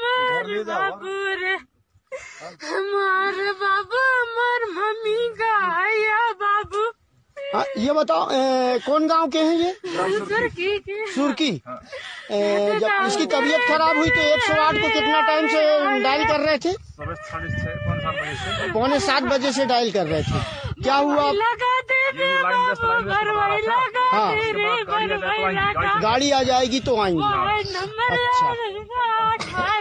मार बाबू रे मार बाबू मार मम्मी का आया बाबू। हाँ, ये बताओ ए, कौन गाँव के हैं ये? सर की। की सुरकी जब इसकी तबीयत खराब हुई तो एक सौ आठ को कितना टाइम से डायल कर रहे थे? सुबह साढ़े छः पौने सात बजे से। पौने सात बजे से डायल कर रहे थे। क्या हुआ? हाँ। तो गाड़ी आ जाएगी तो आएँगे अच्छा।